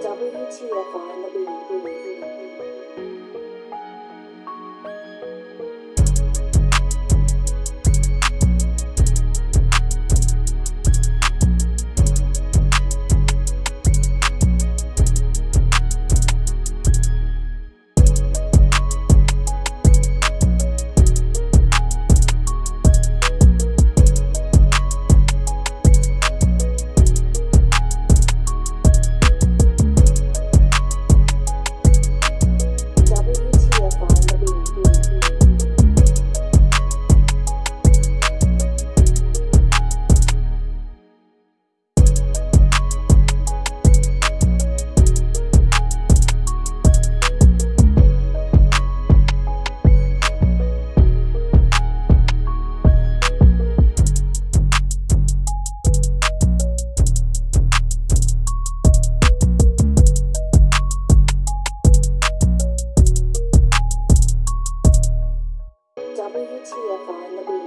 WTF on the B. WTFR in the